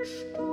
Eine